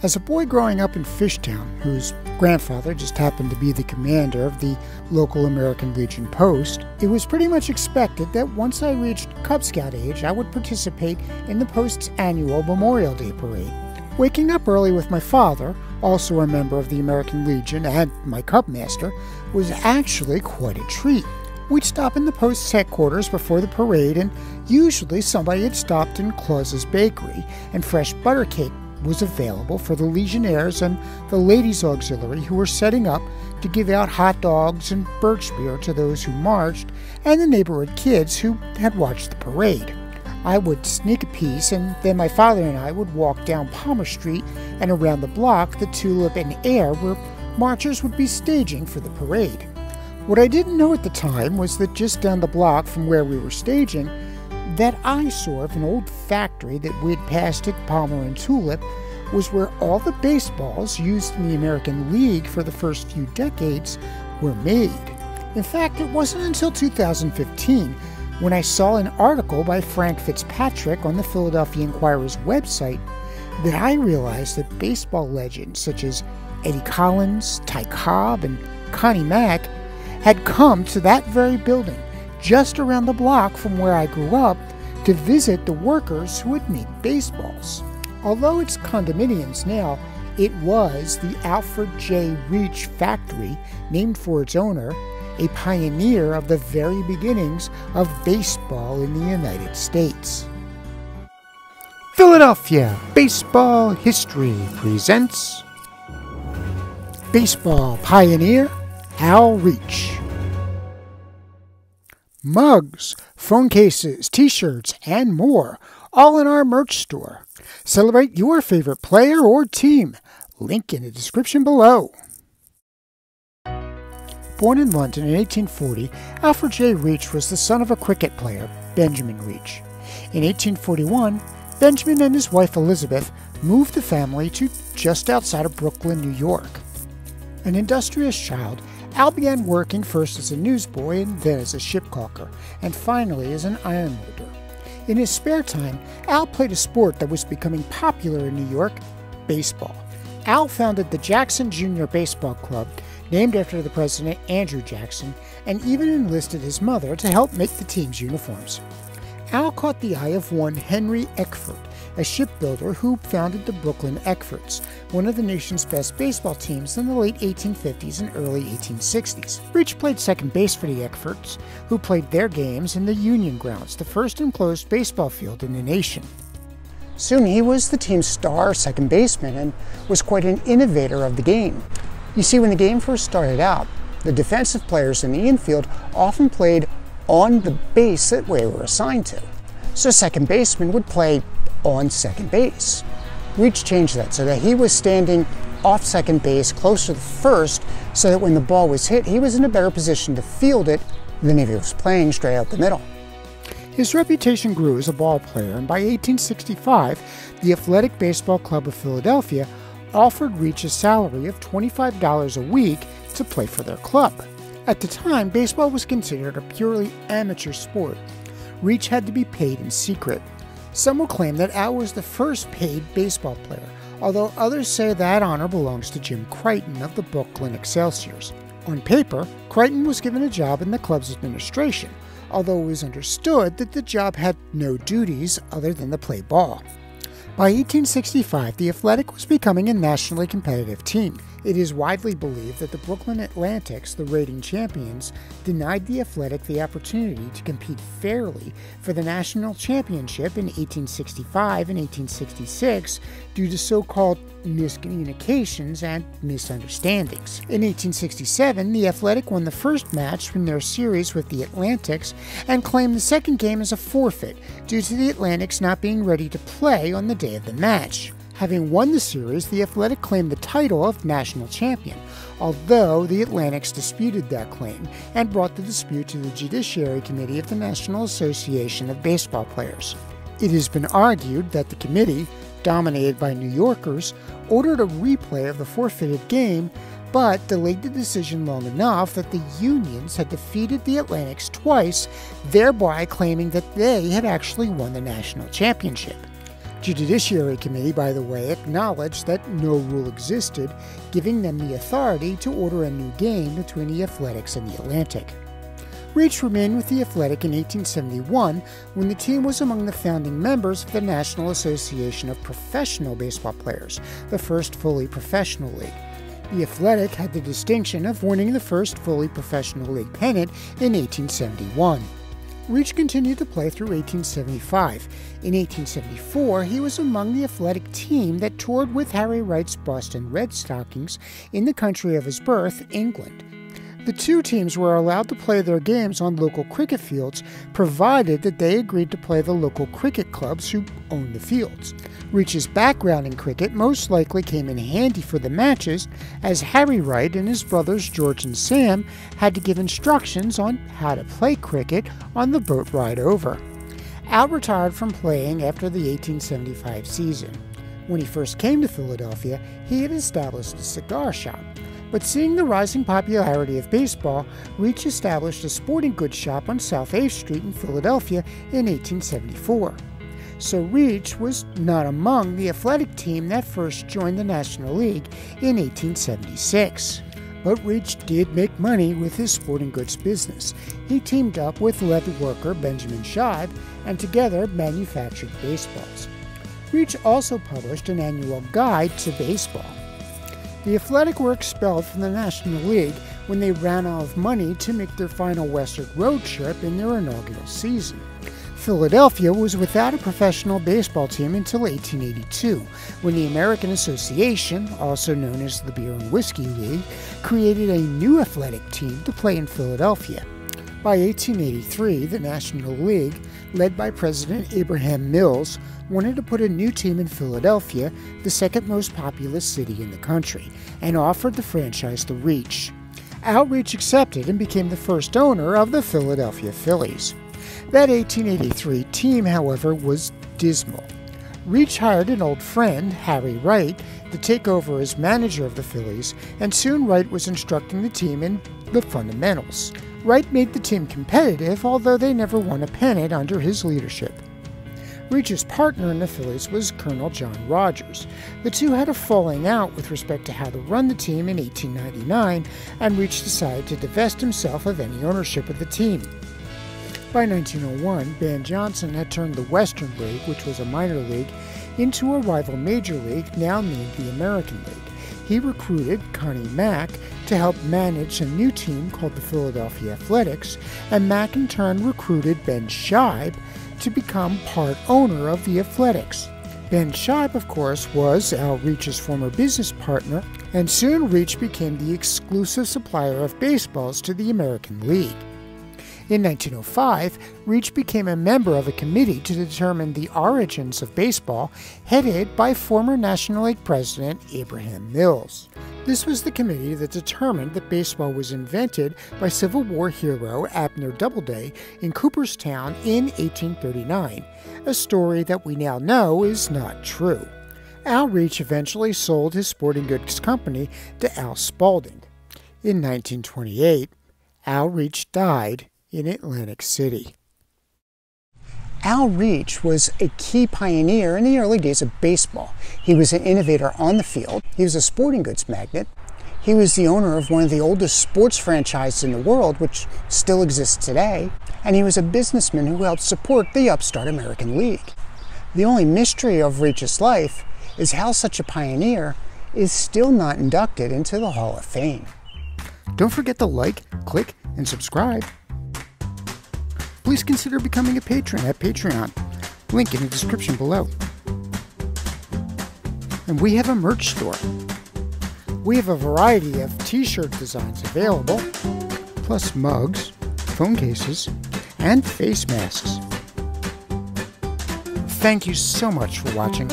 As a boy growing up in Fishtown, whose grandfather just happened to be the commander of the local American Legion post, it was pretty much expected that once I reached Cub Scout age, I would participate in the post's annual Memorial Day parade. Waking up early with my father, also a member of the American Legion and my Cub Master, was actually quite a treat. We'd stop in the post's headquarters before the parade, and usually somebody had stopped in Claus's Bakery, and fresh butter cake was available for the Legionnaires and the Ladies Auxiliary who were setting up to give out hot dogs and birch beer to those who marched and the neighborhood kids who had watched the parade. I would sneak a piece, and then my father and I would walk down Palmer Street and around the block, the Tulip and Earl, where marchers would be staging for the parade. What I didn't know at the time was that just down the block from where we were staging, that eyesore of an old factory that we'd passed at Palmer and Tulip was where all the baseballs used in the American League for the first few decades were made. In fact, it wasn't until 2015 when I saw an article by Frank Fitzpatrick on the Philadelphia Inquirer's website that I realized that baseball legends such as Eddie Collins, Ty Cobb, and Connie Mack had come to that very building just around the block from where I grew up to visit the workers who would make baseballs. Although it's condominiums now, it was the Alfred J. Reach factory, named for its owner, a pioneer of the very beginnings of baseball in the United States. Philadelphia Baseball History presents Baseball Pioneer Al Reach mugs, phone cases, t shirts, and more, all in our merch store. Celebrate your favorite player or team. Link in the description below. Born in London in 1840, Alfred J. Reach was the son of a cricket player, Benjamin Reach. In 1841, Benjamin and his wife Elizabeth moved the family to just outside of Brooklyn, New York. An industrious child, Al began working first as a newsboy and then as a ship caulker, and finally as an ironmonger. In his spare time, Al played a sport that was becoming popular in New York baseball. Al founded the Jackson Junior Baseball Club, named after the president Andrew Jackson, and even enlisted his mother to help make the team's uniforms. Al caught the eye of one Henry Eckford, a shipbuilder who founded the Brooklyn Eckfords, one of the nation's best baseball teams in the late 1850s and early 1860s. Reach played second base for the Eckfords, who played their games in the Union Grounds, the first enclosed baseball field in the nation. Soon he was the team's star second baseman and was quite an innovator of the game. You see, when the game first started out, the defensive players in the infield often played on the base that they were assigned to. So second baseman would play on second base. Reach changed that so that he was standing off second base close to the first so that when the ball was hit, he was in a better position to field it than if he was playing straight out the middle. His reputation grew as a ball player, and by 1865, the Athletic Baseball Club of Philadelphia offered Reach a salary of $25 a week to play for their club. At the time, baseball was considered a purely amateur sport. Reach had to be paid in secret. Some will claim that Al was the first paid baseball player, although others say that honor belongs to Jim Creighton of the Brooklyn Excelsiors. On paper, Creighton was given a job in the club's administration, although it was understood that the job had no duties other than to play ball. By 1865, the Athletic was becoming a nationally competitive team. It is widely believed that the Brooklyn Atlantics, the reigning champions, denied the Athletic the opportunity to compete fairly for the national championship in 1865 and 1866 due to so called miscommunications and misunderstandings. In 1867, the Athletic won the first match from their series with the Atlantics and claimed the second game as a forfeit due to the Atlantics not being ready to play on the day of the match. Having won the series, the Athletic claimed the title of national champion, although the Atlantics disputed that claim and brought the dispute to the Judiciary Committee of the National Association of Baseball Players. It has been argued that the committee, dominated by New Yorkers, ordered a replay of the forfeited game but delayed the decision long enough that the Unions had defeated the Atlantics twice, thereby claiming that they had actually won the national championship. Judiciary Committee, by the way, acknowledged that no rule existed, giving them the authority to order a new game between the Athletics and the Atlantic. Reach remained with the Athletic in 1871 when the team was among the founding members of the National Association of Professional Baseball Players, the first fully professional league. The Athletic had the distinction of winning the first fully professional league pennant in 1871. Reach continued to play through 1875. In 1874, he was among the athletic team that toured with Harry Wright's Boston Red Stockings in the country of his birth, England. The two teams were allowed to play their games on local cricket fields, provided that they agreed to play the local cricket clubs who owned the fields. Reach's background in cricket most likely came in handy for the matches, as Harry Wright and his brothers George and Sam had to give instructions on how to play cricket on the boat ride over. Al retired from playing after the 1875 season. When he first came to Philadelphia, he had established a cigar shop. But seeing the rising popularity of baseball, Reach established a sporting goods shop on South 8th Street in Philadelphia in 1874. So Reach was not among the athletic team that first joined the National League in 1876. But Reach did make money with his sporting goods business. He teamed up with leather worker Benjamin Shibe and together manufactured baseballs. Reach also published an annual guide to baseball. The Athletic were expelled from the National League when they ran out of money to make their final Western road trip in their inaugural season. Philadelphia was without a professional baseball team until 1882, when the American Association, also known as the Beer and Whiskey League, created a new athletic team to play in Philadelphia. By 1883, the National League, led by President Abraham Mills, wanted to put a new team in Philadelphia, the second most populous city in the country, and offered the franchise to Reach. Al Reach accepted and became the first owner of the Philadelphia Phillies. That 1883 team, however, was dismal. Reach hired an old friend, Harry Wright, to take over as manager of the Phillies, and soon Wright was instructing the team in the fundamentals. Wright made the team competitive, although they never won a pennant under his leadership. Reach's partner in the Phillies was Colonel John Rogers. The two had a falling out with respect to how to run the team in 1899, and Reach decided to divest himself of any ownership of the team. By 1901, Ban Johnson had turned the Western League, which was a minor league, into a rival major league now named the American League. He recruited Connie Mack to help manage a new team called the Philadelphia Athletics, and Mack in turn recruited Ben Shibe to become part owner of the Athletics. Ben Shibe, of course, was Al Reach's former business partner, and soon Reach became the exclusive supplier of baseballs to the American League. In 1905, Reach became a member of a committee to determine the origins of baseball, headed by former National League president Abraham Mills. This was the committee that determined that baseball was invented by Civil War hero Abner Doubleday in Cooperstown in 1839, a story that we now know is not true. Al Reach eventually sold his sporting goods company to Al Spalding. In 1928, Al Reach died in Atlantic City. Al Reach was a key pioneer in the early days of baseball. He was an innovator on the field. He was a sporting goods magnate. He was the owner of one of the oldest sports franchises in the world, which still exists today. And he was a businessman who helped support the upstart American League. The only mystery of Reach's life is how such a pioneer is still not inducted into the Hall of Fame. Don't forget to like, click, and subscribe please consider becoming a patron at Patreon. Link in the description below. And we have a merch store. We have a variety of t shirt designs available, plus mugs, phone cases, and face masks. Thank you so much for watching.